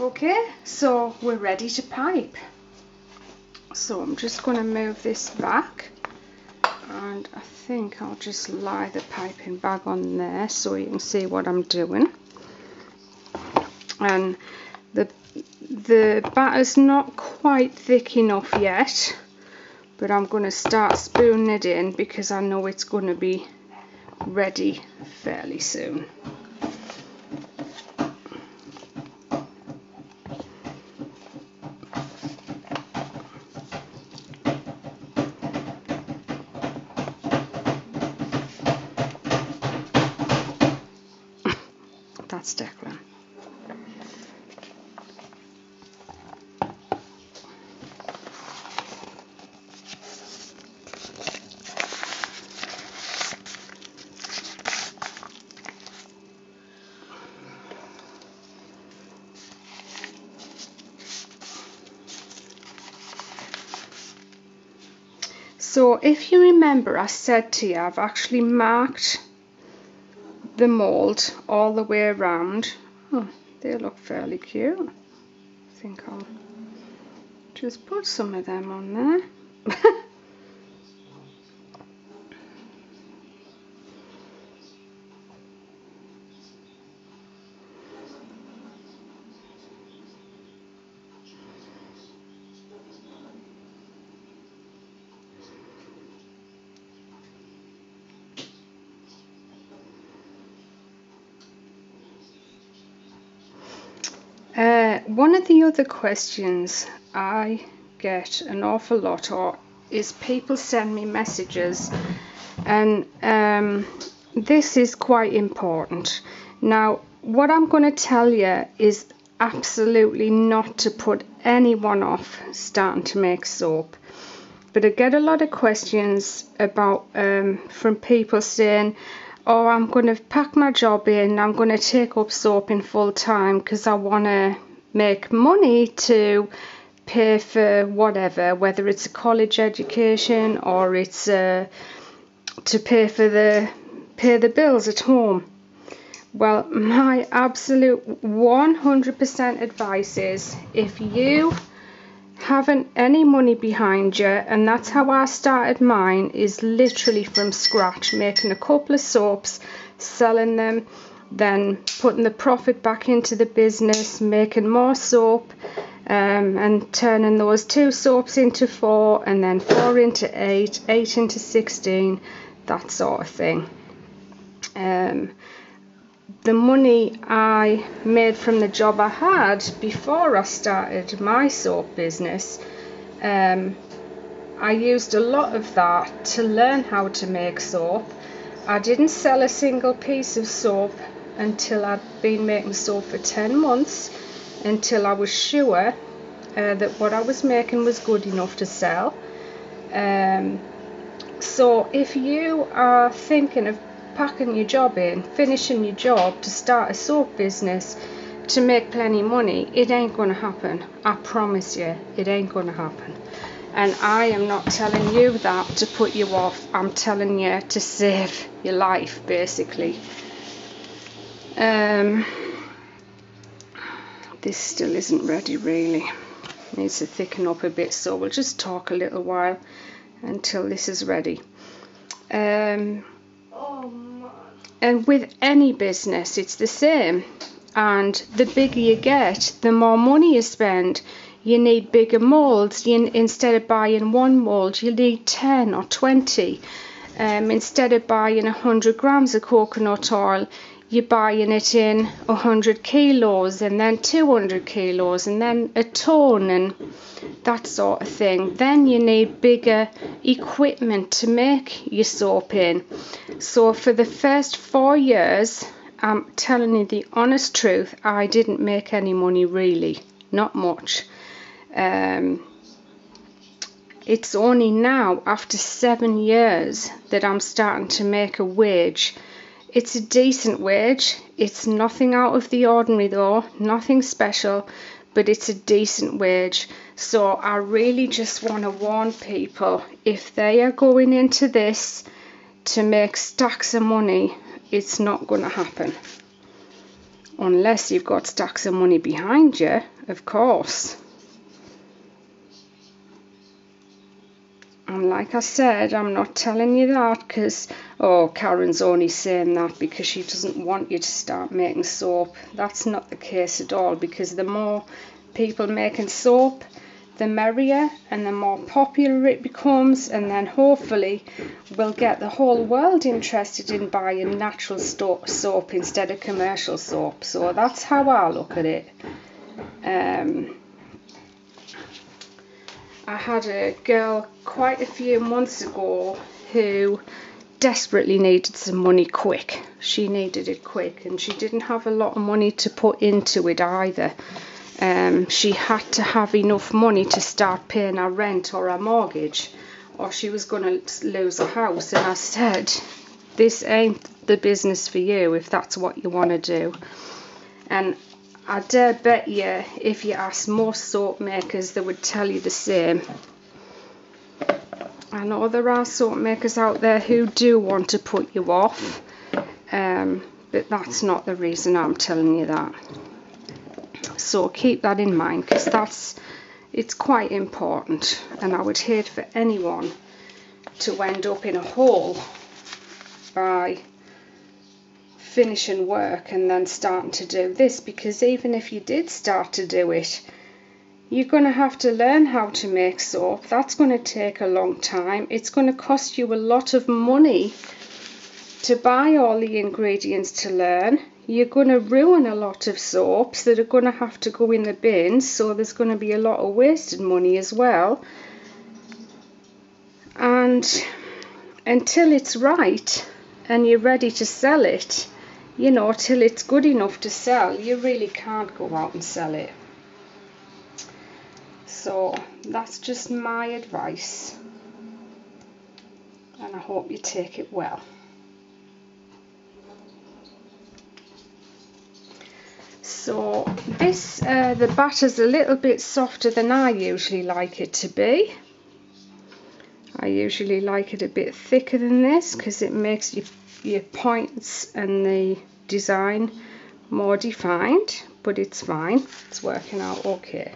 Okay, so we're ready to pipe. So I'm just going to move this back and I think I'll just lie the piping bag on there so you can see what I'm doing. And the the batter's not quite thick enough yet but I'm going to start spooning it in because I know it's going to be ready fairly soon. That's Declan. So if you remember I said to you I've actually marked the mould all the way around. Oh, they look fairly cute. I think I'll just put some of them on there. Uh, one of the other questions I get an awful lot or is people send me messages and um, this is quite important. Now what I'm going to tell you is absolutely not to put anyone off starting to make soap but I get a lot of questions about um, from people saying "Oh, I'm going to pack my job in, I'm going to take up soap in full time because I want to make money to pay for whatever, whether it's a college education or it's uh, to pay for the pay the bills at home. Well, my absolute 100% advice is if you haven't any money behind you and that's how I started mine is literally from scratch making a couple of soaps selling them then putting the profit back into the business making more soap um, and turning those two soaps into four and then four into eight eight into 16 that sort of thing um, the money I made from the job I had before I started my soap business, um, I used a lot of that to learn how to make soap. I didn't sell a single piece of soap until I'd been making soap for 10 months, until I was sure uh, that what I was making was good enough to sell. Um, so if you are thinking of packing your job in, finishing your job to start a soap business to make plenty of money, it ain't going to happen. I promise you, it ain't going to happen. And I am not telling you that to put you off. I'm telling you to save your life, basically. Um, this still isn't ready, really. Needs to thicken up a bit, so we'll just talk a little while until this is ready. Um, and with any business, it's the same. And the bigger you get, the more money you spend. You need bigger molds. You, instead of buying one mold, you need 10 or 20. Um, instead of buying 100 grams of coconut oil, you're buying it in 100 kilos and then 200 kilos and then a ton and that sort of thing. Then you need bigger equipment to make your soap in. So for the first four years, I'm telling you the honest truth, I didn't make any money really, not much. Um, it's only now, after seven years, that I'm starting to make a wage it's a decent wage. It's nothing out of the ordinary though, nothing special, but it's a decent wage. So I really just want to warn people if they are going into this to make stacks of money, it's not going to happen. unless you've got stacks of money behind you, of course. And like I said, I'm not telling you that because, oh, Karen's only saying that because she doesn't want you to start making soap. That's not the case at all because the more people making soap, the merrier and the more popular it becomes and then hopefully we'll get the whole world interested in buying natural soap instead of commercial soap. So that's how I look at it. Um, I had a girl quite a few months ago who desperately needed some money quick. She needed it quick and she didn't have a lot of money to put into it either. Um, she had to have enough money to start paying her rent or her mortgage or she was going to lose her house and I said this ain't the business for you if that's what you want to do and I dare bet you if you ask most soap makers they would tell you the same. I know there are soap makers out there who do want to put you off um, but that's not the reason I'm telling you that. So keep that in mind because that's it's quite important and I would hate for anyone to end up in a hole by finishing work and then starting to do this because even if you did start to do it you're going to have to learn how to make soap that's going to take a long time. It's going to cost you a lot of money to buy all the ingredients to learn. You're going to ruin a lot of soaps that are going to have to go in the bins so there's going to be a lot of wasted money as well. And until it's right and you're ready to sell it you know, till it's good enough to sell, you really can't go out and sell it. So that's just my advice. And I hope you take it well. So this, uh, the batter's a little bit softer than I usually like it to be. I usually like it a bit thicker than this because it makes you your points and the design more defined but it's fine. It's working out okay.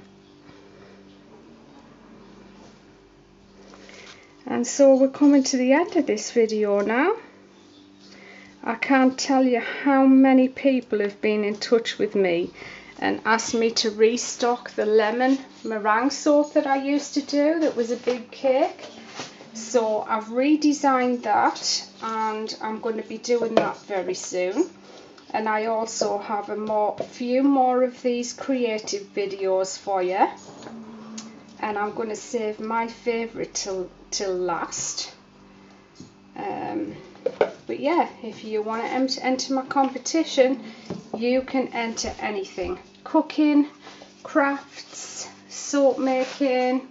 And so we're coming to the end of this video now. I can't tell you how many people have been in touch with me and asked me to restock the lemon meringue soap that I used to do that was a big cake so I've redesigned that and I'm going to be doing that very soon. And I also have a more few more of these creative videos for you. And I'm going to save my favorite till till last. Um, but yeah if you want to enter my competition you can enter anything. Cooking crafts soap making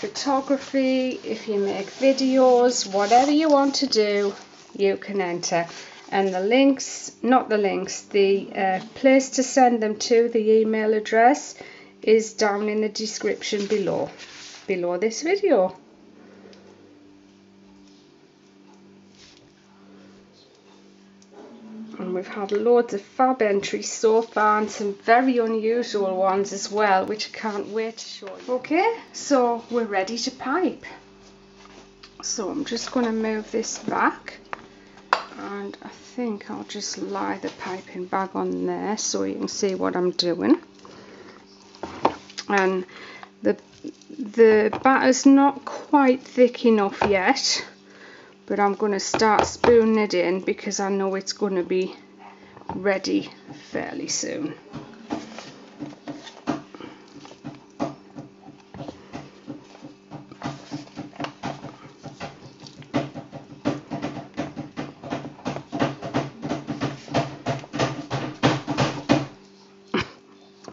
photography, if you make videos, whatever you want to do, you can enter. And the links, not the links, the uh, place to send them to, the email address, is down in the description below, below this video. We've had loads of fab entries so far and some very unusual ones as well which I can't wait to show you. Okay so we're ready to pipe so I'm just going to move this back and I think I'll just lie the piping bag on there so you can see what I'm doing and the the batter's not quite thick enough yet but I'm going to start spooning it in because I know it's going to be ready fairly soon.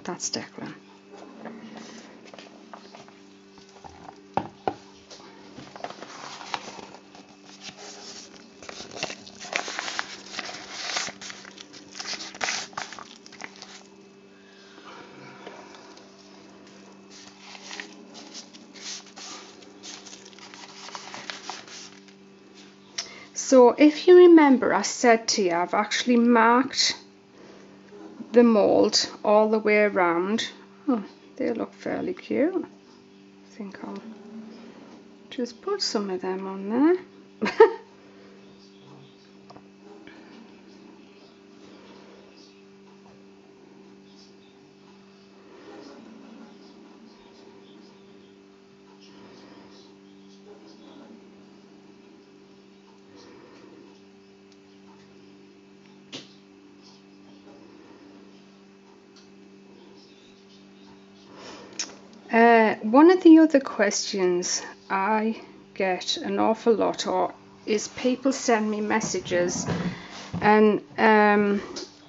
That's Declan. So if you remember I said to you I've actually marked the mould all the way around. Oh, they look fairly cute. I think I'll just put some of them on there. Uh, one of the questions I get an awful lot or is people send me messages and um,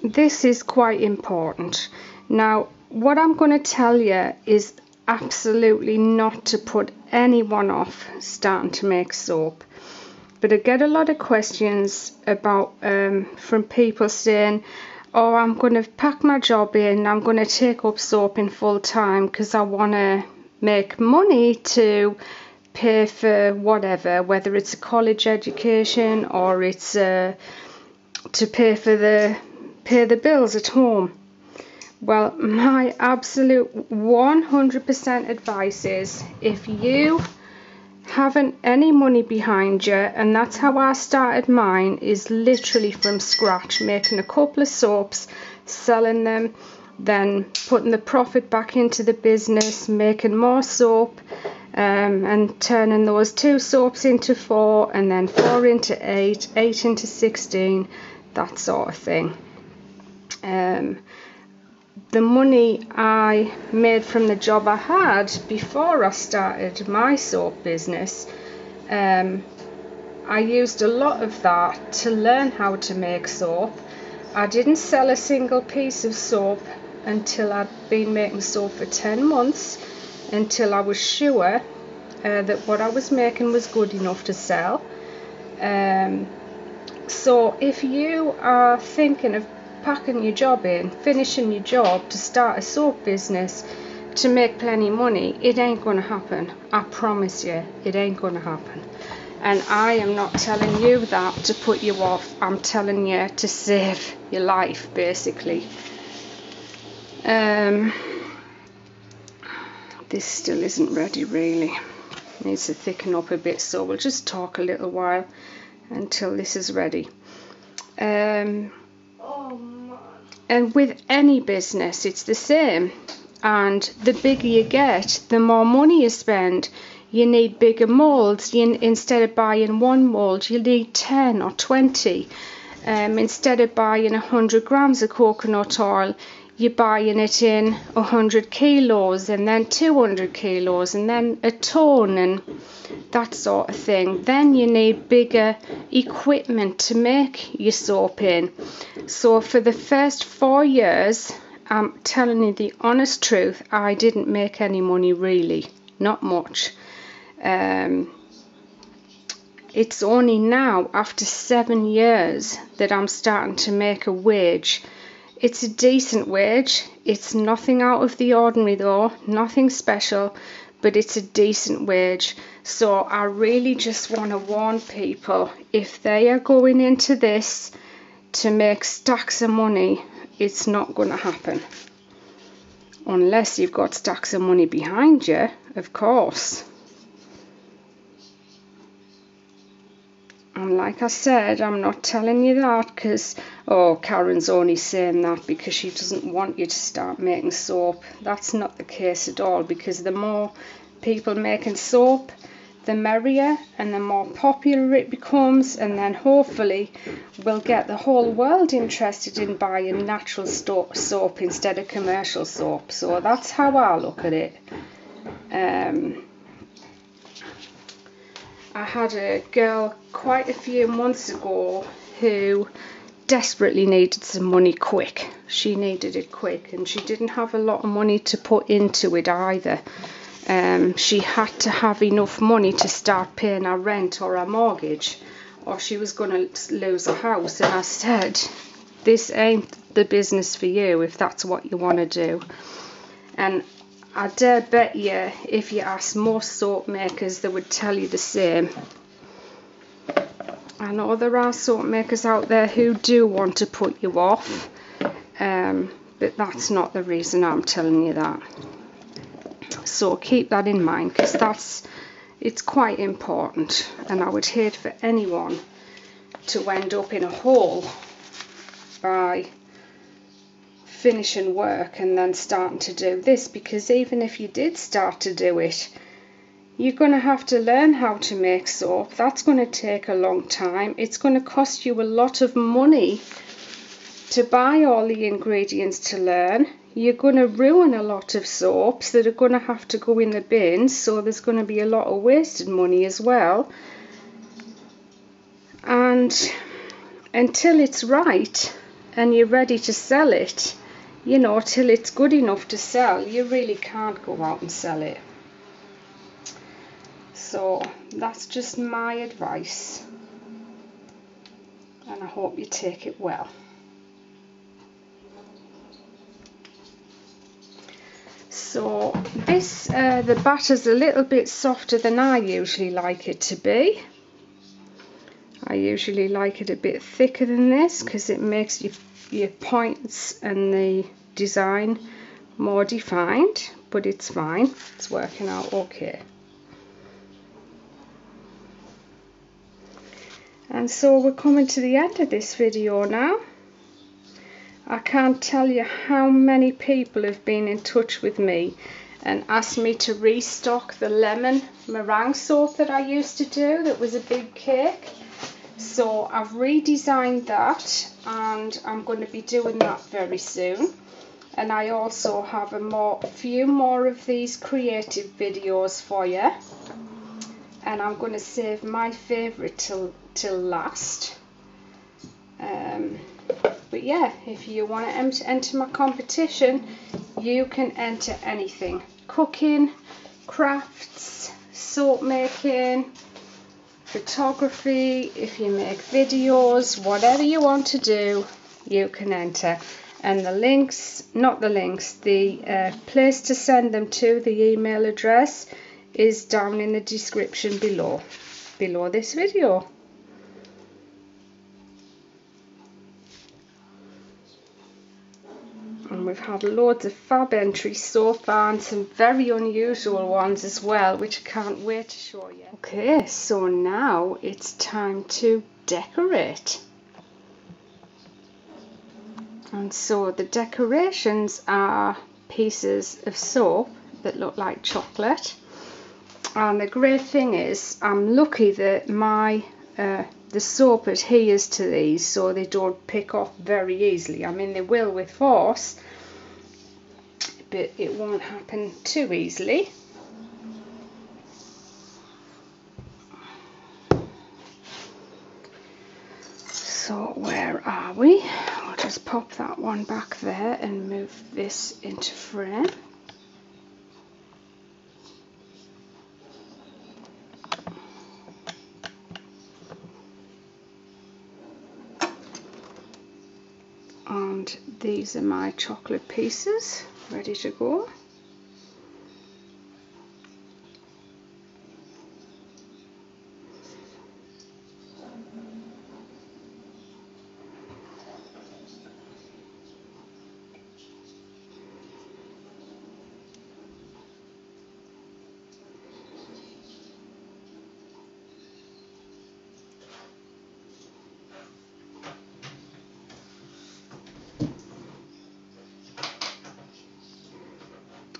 this is quite important. Now what I'm going to tell you is absolutely not to put anyone off starting to make soap but I get a lot of questions about um, from people saying oh, I'm going to pack my job in, I'm going to take up soap in full time because I want to make money to pay for whatever, whether it's a college education or it's uh, to pay for the pay the bills at home. Well, my absolute 100% advice is if you haven't any money behind you and that's how I started mine is literally from scratch making a couple of soaps selling them then putting the profit back into the business making more soap um, and turning those two soaps into four and then four into eight eight into 16 that sort of thing um, the money I made from the job I had before I started my soap business, um, I used a lot of that to learn how to make soap. I didn't sell a single piece of soap until I'd been making soap for 10 months, until I was sure uh, that what I was making was good enough to sell. Um, so if you are thinking of packing your job in, finishing your job to start a soap business to make plenty money, it ain't going to happen. I promise you, it ain't going to happen. And I am not telling you that to put you off. I'm telling you to save your life, basically. Um, this still isn't ready, really. Needs to thicken up a bit, so we'll just talk a little while until this is ready. Um, and with any business, it's the same. And the bigger you get, the more money you spend. You need bigger molds. You, instead of buying one mold, you need 10 or 20. Um, instead of buying 100 grams of coconut oil, you're buying it in 100 kilos and then 200 kilos and then a ton and that sort of thing. Then you need bigger equipment to make your soap in. So for the first four years, I'm telling you the honest truth, I didn't make any money really, not much. Um, it's only now, after seven years, that I'm starting to make a wage it's a decent wage. It's nothing out of the ordinary though, nothing special, but it's a decent wage. So I really just want to warn people if they are going into this to make stacks of money, it's not going to happen. Unless you've got stacks of money behind you, of course. And like I said, I'm not telling you that because, oh, Karen's only saying that because she doesn't want you to start making soap. That's not the case at all because the more people making soap, the merrier and the more popular it becomes and then hopefully we'll get the whole world interested in buying natural soap instead of commercial soap. So that's how I look at it. Um, I had a girl quite a few months ago who desperately needed some money quick. She needed it quick and she didn't have a lot of money to put into it either. Um, she had to have enough money to start paying her rent or her mortgage or she was going to lose her house and I said this ain't the business for you if that's what you want to do and I dare bet you if you ask most soap makers they would tell you the same. I know there are soap makers out there who do want to put you off um, but that's not the reason I'm telling you that. So keep that in mind because that's it's quite important and I would hate for anyone to end up in a hole by finishing work and then starting to do this because even if you did start to do it you're going to have to learn how to make soap that's going to take a long time. It's going to cost you a lot of money to buy all the ingredients to learn. You're going to ruin a lot of soaps that are going to have to go in the bins so there's going to be a lot of wasted money as well. And until it's right and you're ready to sell it you know till it's good enough to sell you really can't go out and sell it. So that's just my advice. And I hope you take it well. So this, uh, the batter's a little bit softer than I usually like it to be. I usually like it a bit thicker than this because it makes your, your points and the design more defined, but it's fine. It's working out okay. And so we're coming to the end of this video now. I can't tell you how many people have been in touch with me and asked me to restock the lemon meringue soap that I used to do that was a big cake. So I've redesigned that and I'm going to be doing that very soon. And I also have a more, few more of these creative videos for you. And I'm going to save my favourite till, till last. Um, but yeah if you want to enter my competition you can enter anything cooking crafts soap making photography if you make videos whatever you want to do you can enter. And the links not the links the uh, place to send them to the email address is down in the description below below this video we've had loads of fab entries so far and some very unusual ones as well which I can't wait to show you. Okay so now it's time to decorate and so the decorations are pieces of soap that look like chocolate and the great thing is I'm lucky that my uh, the soap adheres to these so they don't pick off very easily. I mean they will with force but it won't happen too easily. So where are we? I'll just pop that one back there and move this into frame. and these are my chocolate pieces ready to go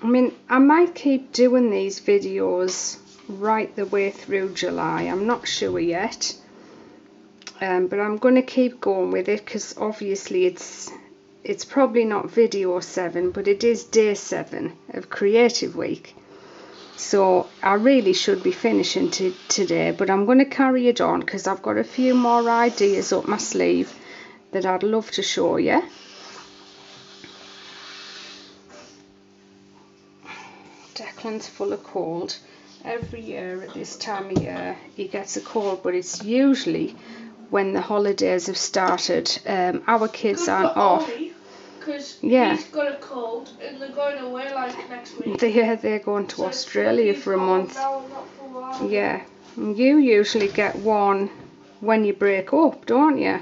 I mean, I might keep doing these videos right the way through July. I'm not sure yet. Um, but I'm going to keep going with it because obviously it's it's probably not video 7 but it is day 7 of creative week so I really should be finishing today but I'm going to carry it on because I've got a few more ideas up my sleeve that I'd love to show you Full of cold. Every year at this time of year he gets a cold, but it's usually when the holidays have started. Um, our kids Good aren't off. Because yeah. he's got a cold and they're going away like next week. They, they're going to so Australia for a month. For a yeah. You usually get one when you break up, don't you?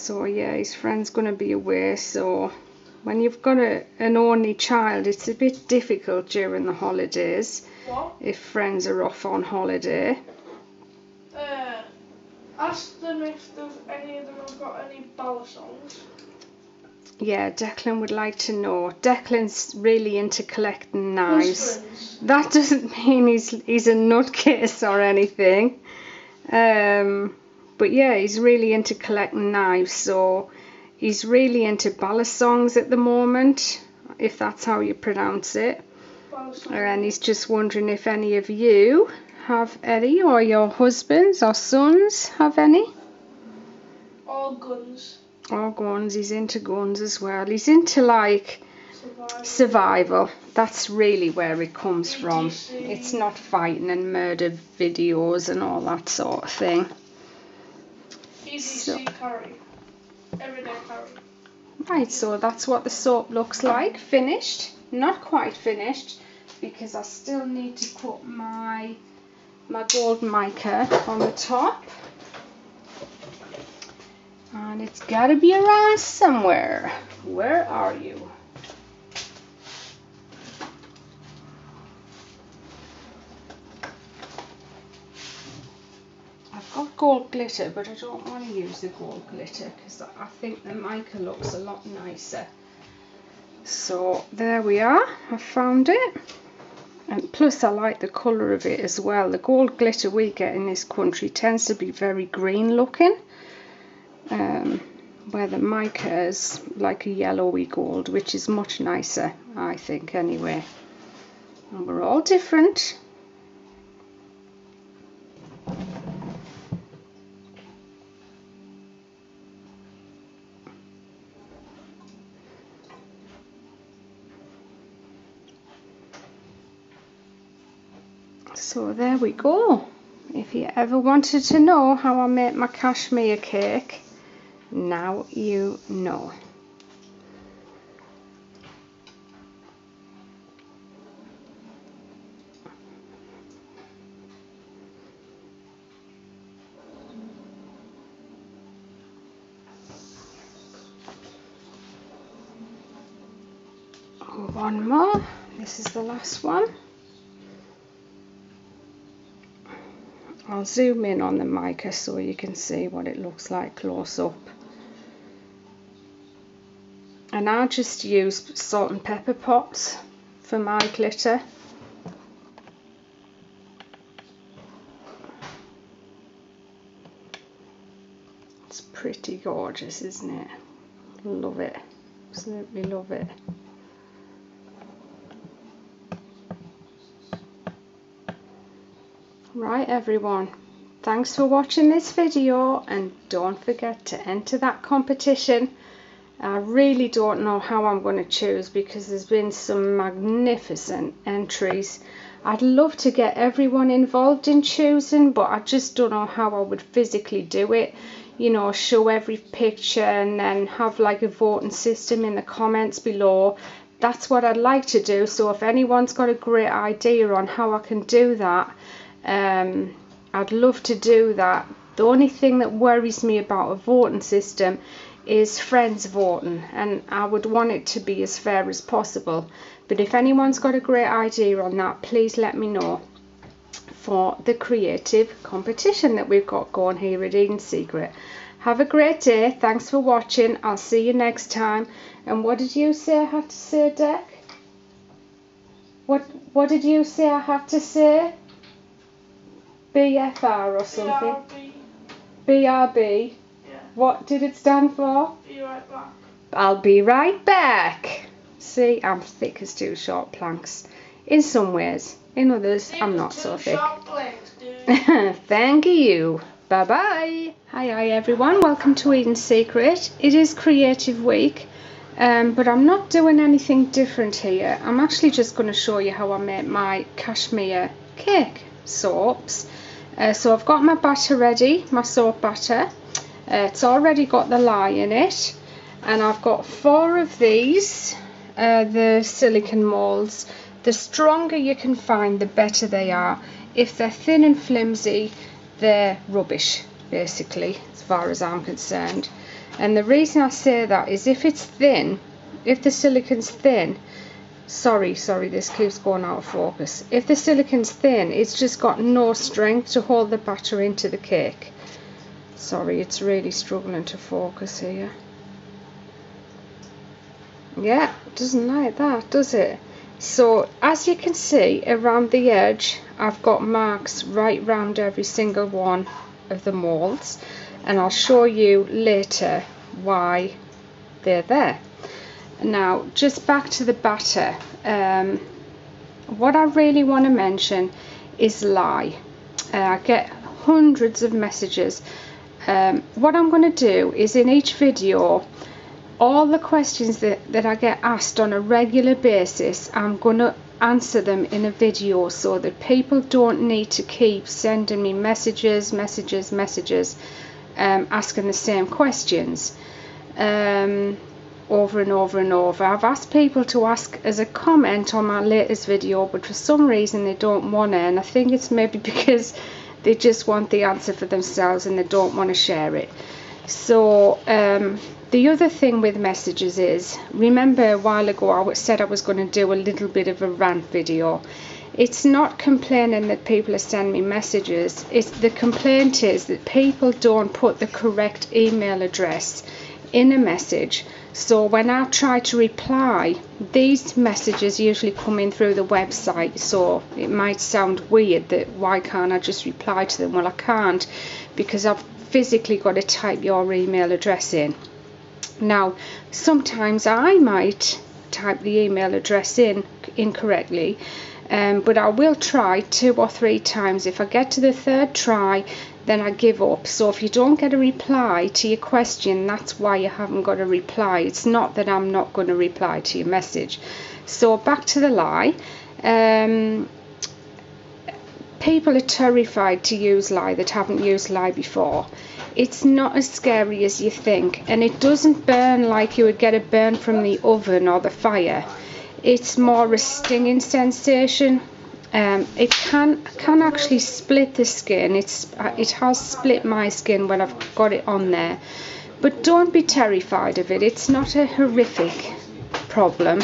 So yeah, his friend's going to be away. So when you've got a, an only child, it's a bit difficult during the holidays. What? If friends are off on holiday. Uh, ask them if there's any of them have got any balisongs. Yeah, Declan would like to know. Declan's really into collecting knives. That doesn't mean he's he's a nutcase or anything. Um, but yeah, he's really into collecting knives. So he's really into balisongs at the moment, if that's how you pronounce it. And he's just wondering if any of you have any, or your husbands or sons have any. All guns. Or guns. He's into guns as well. He's into like Survival. survival. That's really where it comes from. It's not fighting and murder videos and all that sort of thing. So- carry. Everyday carry. Right, so that's what the soap looks like. Finished. Not quite finished because I still need to put my my gold mica on the top. And it's gotta be around somewhere. Where are you? I've got gold glitter, but I don't want to use the gold glitter because I think the mica looks a lot nicer. So there we are, I found it. And plus I like the colour of it as well. The gold glitter we get in this country tends to be very green looking. Um, where the mica is like a yellowy gold, which is much nicer, I think, anyway. And we're all different. There we go. If you ever wanted to know how I make my cashmere cake, now you know. One more. This is the last one. I'll zoom in on the mica so you can see what it looks like close up. And I just use salt and pepper pots for my glitter. It's pretty gorgeous, isn't it? Love it. Absolutely love it. Right everyone, thanks for watching this video and don't forget to enter that competition. I really don't know how I'm going to choose because there's been some magnificent entries. I'd love to get everyone involved in choosing but I just don't know how I would physically do it. You know, show every picture and then have like a voting system in the comments below. That's what I'd like to do so if anyone's got a great idea on how I can do that um, I'd love to do that. The only thing that worries me about a voting system is friends voting, and I would want it to be as fair as possible. But if anyone's got a great idea on that, please let me know for the creative competition that we've got going here at Eden Secret. Have a great day. Thanks for watching. I'll see you next time. And what did you say I had to say, Deck? What What did you say I had to say? BFR or something? BRB. BRB. Yeah. What did it stand for? Be right back. I'll be right back. See, I'm thick as two short planks. In some ways. In others, I'm not so thick. Thank you. Bye bye. Hi, hi everyone. Welcome to Eden Secret. It is Creative Week, um, but I'm not doing anything different here. I'm actually just going to show you how I make my cashmere cake soaps. Uh, so I've got my batter ready, my soap batter. Uh, it's already got the lye in it, and I've got four of these, uh, the silicon molds. The stronger you can find, the better they are. If they're thin and flimsy, they're rubbish, basically, as far as I'm concerned. and the reason I say that is if it's thin if the silicon's thin sorry sorry this keeps going out of focus. If the silicon's thin it's just got no strength to hold the batter into the cake. Sorry it's really struggling to focus here. Yeah doesn't like that does it? So as you can see around the edge I've got marks right round every single one of the molds and I'll show you later why they're there now just back to the batter um, what I really want to mention is lye uh, I get hundreds of messages. Um, what I'm going to do is in each video all the questions that, that I get asked on a regular basis, I'm going to answer them in a video so that people don't need to keep sending me messages, messages, messages, um, asking the same questions. Um, over and over and over. I've asked people to ask as a comment on my latest video, but for some reason they don't want it, and I think it's maybe because they just want the answer for themselves and they don't want to share it. So, um, the other thing with messages is, remember a while ago I said I was going to do a little bit of a rant video. It's not complaining that people are sending me messages. It's the complaint is that people don't put the correct email address in a message. So when I try to reply, these messages usually come in through the website. So it might sound weird that why can't I just reply to them? Well, I can't because I've physically got to type your email address in. Now, sometimes I might type the email address in incorrectly, um, but I will try two or three times. If I get to the third try, then I give up. So if you don't get a reply to your question, that's why you haven't got a reply. It's not that I'm not going to reply to your message. So back to the lye. Um, people are terrified to use lye that haven't used lye before it's not as scary as you think and it doesn't burn like you would get a burn from the oven or the fire it's more a stinging sensation um, it can can actually split the skin. It's uh, it has split my skin when I've got it on there. But don't be terrified of it. It's not a horrific problem.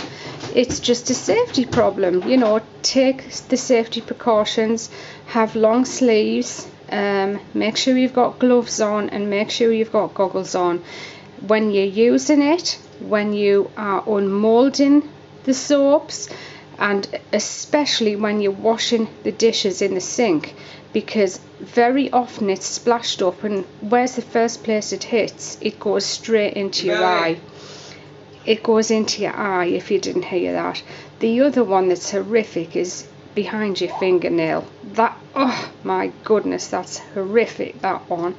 It's just a safety problem. You know take the safety precautions have long sleeves um, make sure you've got gloves on and make sure you've got goggles on. When you're using it when you are unmolding the soaps and especially when you're washing the dishes in the sink because very often it's splashed up and where's the first place it hits it goes straight into your eye it goes into your eye if you didn't hear that the other one that's horrific is behind your fingernail. That, oh my goodness, that's horrific, that one.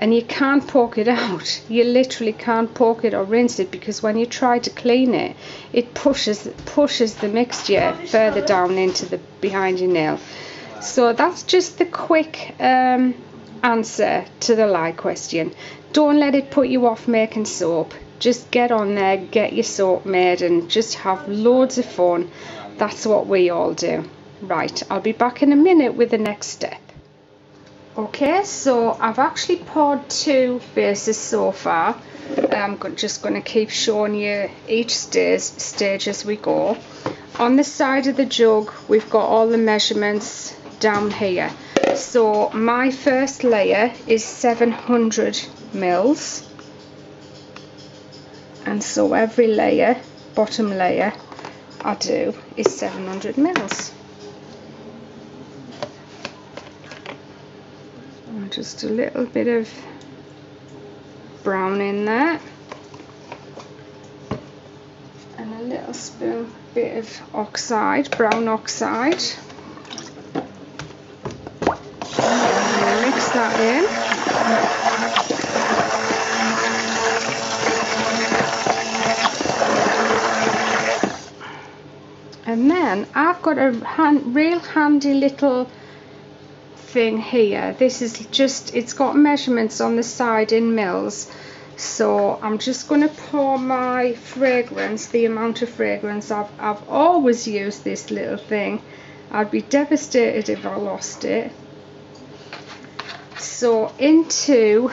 And you can't poke it out. You literally can't poke it or rinse it because when you try to clean it, it pushes pushes the mixture further down into the behind your nail. So that's just the quick um, answer to the lye question. Don't let it put you off making soap. Just get on there, get your soap made, and just have loads of fun. That's what we all do. Right, I'll be back in a minute with the next step. Okay, so I've actually poured two bases so far. I'm just going to keep showing you each stage, stage as we go. On the side of the jug, we've got all the measurements down here. So my first layer is 700 mils. And so every layer, bottom layer, I do is 700 mils. Just a little bit of brown in there. And a little spoon bit of oxide, brown oxide. Mix that in. And then I've got a hand, real handy little thing here. This is just it's got measurements on the side in mils. So I'm just going to pour my fragrance the amount of fragrance. I've, I've always used this little thing. I'd be devastated if I lost it. So into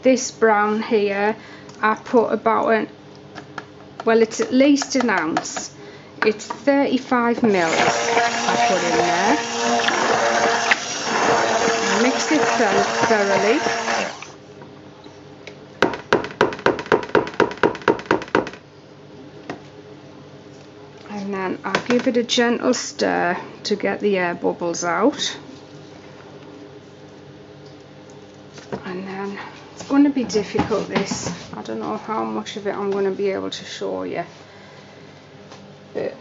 this brown here I put about an well it's at least an ounce. It's 35 mils. I put in there it thoroughly and then I'll give it a gentle stir to get the air bubbles out. And then it's going to be difficult this. I don't know how much of it I'm going to be able to show you. But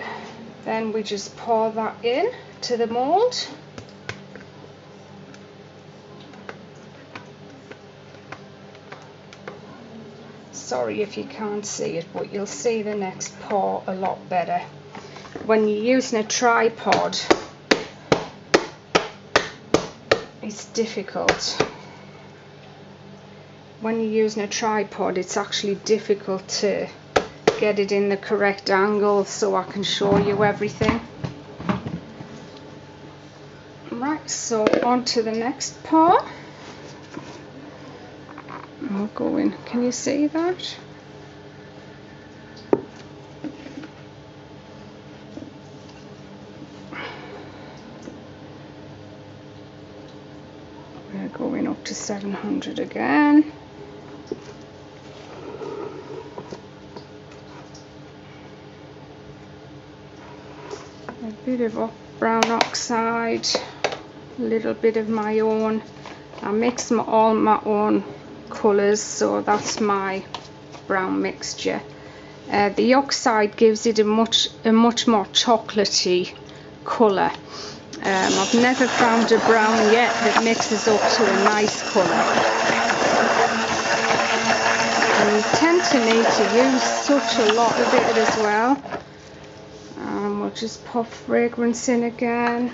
then we just pour that in to the mold sorry if you can't see it but you'll see the next pour a lot better. When you're using a tripod it's difficult. When you're using a tripod it's actually difficult to get it in the correct angle so I can show you everything. Right so on to the next part I'll go in. Can you see that? We're going up to 700 again. A bit of brown oxide, a little bit of my own. I mix my, all my own colours, so that's my brown mixture. Uh, the oxide gives it a much a much more chocolatey colour. Um, I've never found a brown yet that mixes up to a nice colour. And you tend to need to use such a lot of it as well we'll just pop fragrance in again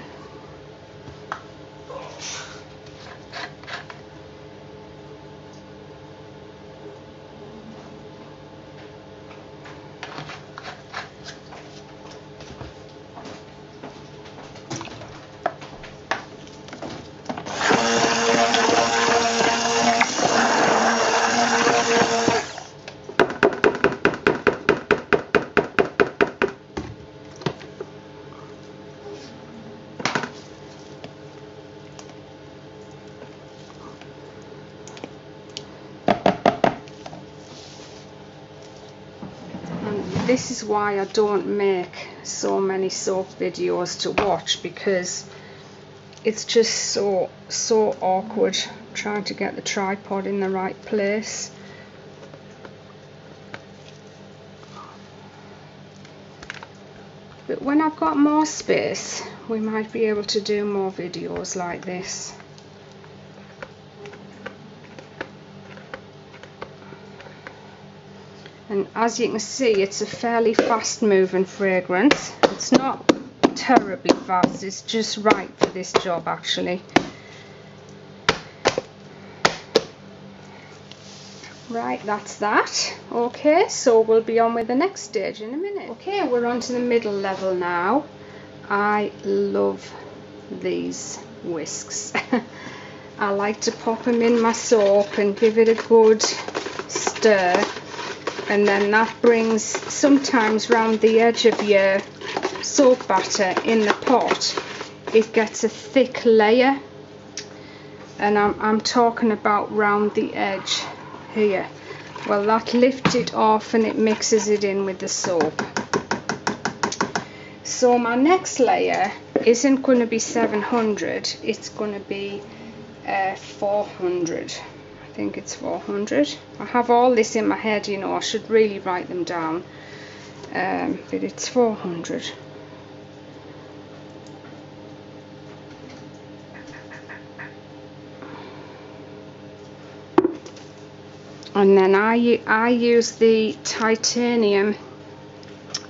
this is why I don't make so many soap videos to watch because it's just so so awkward trying to get the tripod in the right place. But when I've got more space we might be able to do more videos like this as you can see it's a fairly fast moving fragrance. It's not terribly fast it's just right for this job actually. Right that's that. Okay so we'll be on with the next stage in a minute. Okay we're on to the middle level now. I love these whisks. I like to pop them in my soap and give it a good stir and then that brings sometimes round the edge of your soap batter in the pot it gets a thick layer. And I'm, I'm talking about round the edge here. Well that lifts it off and it mixes it in with the soap. So my next layer isn't going to be 700 it's going to be uh, 400 I think it's 400 I have all this in my head you know I should really write them down. Um, but it's 400 and then I, I use the titanium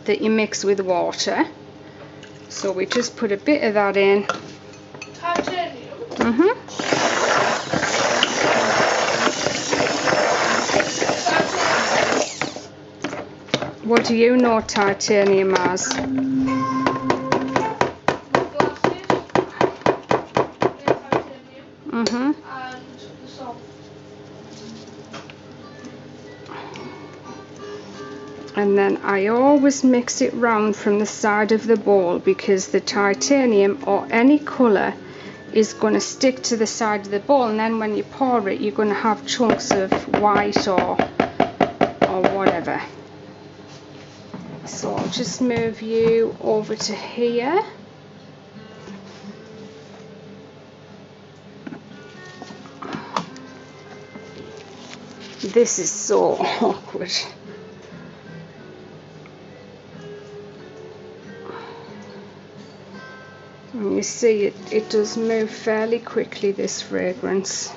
that you mix with water. So we just put a bit of that in. Titanium? Mm-hmm. What do you know titanium as? Mm-hmm. and then I always mix it round from the side of the bowl because the titanium or any colour is going to stick to the side of the bowl and then when you pour it you're going to have chunks of white or or whatever so I'll just move you over to here. This is so awkward. And you see it, it does move fairly quickly this fragrance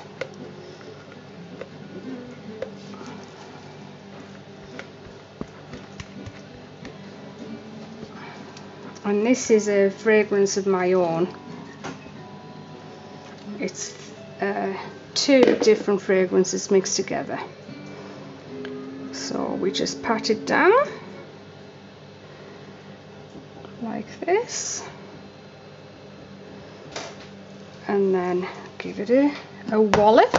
this is a fragrance of my own. It's uh, two different fragrances mixed together. So we just pat it down. Like this. And then give it a, a wallop.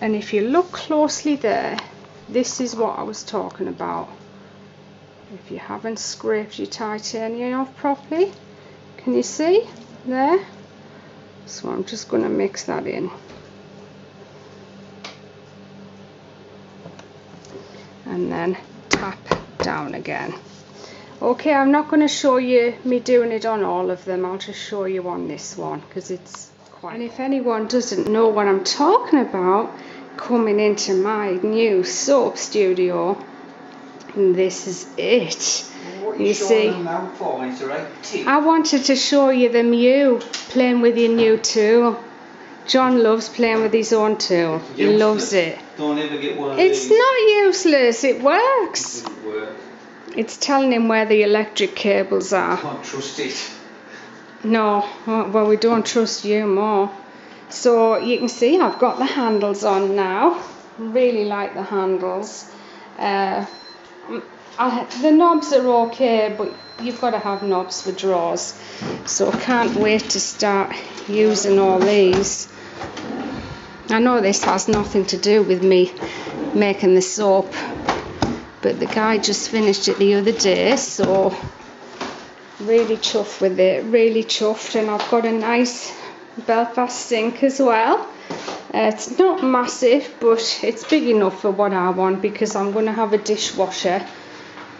And if you look closely there this is what I was talking about if you haven't scraped your titanium off properly can you see? There. So I'm just going to mix that in. And then tap down again. Okay I'm not going to show you me doing it on all of them. I'll just show you on this one because it's quite and if anyone doesn't know what I'm talking about coming into my new soap studio this is it. You, you see I wanted to show you the Mew playing with your new tool. John loves playing with his own tool. He loves it. Don't ever get one it's not useless. It works. It work. it's telling him where the electric cables are. Can't trust it. No well we don't trust you more. So you can see I've got the handles on now. Really like the handles. Uh, Mm, I, the knobs are okay but you've got to have knobs for drawers. So I can't wait to start using all these. I know this has nothing to do with me making the soap but the guy just finished it the other day so really chuffed with it really chuffed. And I've got a nice Belfast sink as well uh, it's not massive but it's big enough for what I want because I'm going to have a dishwasher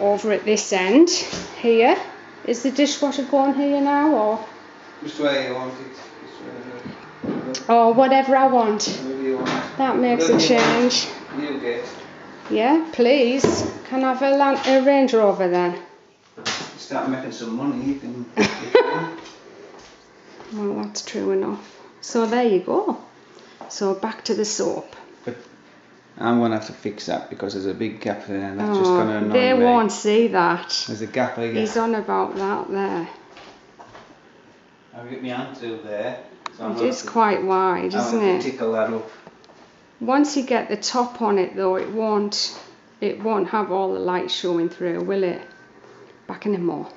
over at this end here. Is the dishwasher going here now or? Which way you want it? or whatever I want. Want. That makes a Whatever you want. change yeah please. Can I have a, Land- a Range Rover then? Start making some money. You can. well that's true enough. So there you go so back to the soap But I'm gonna have to fix that because there's a big gap there, and that's just oh, gonna Oh, annoy they me. won't see that There's a gap here. he's on about that there I've got my hand through there. So I'm it gonna is have to- quite wide I'm isn't gonna have to it Tickle that up. once you get the top on it though it won't it won't have all the light showing through will it back in a more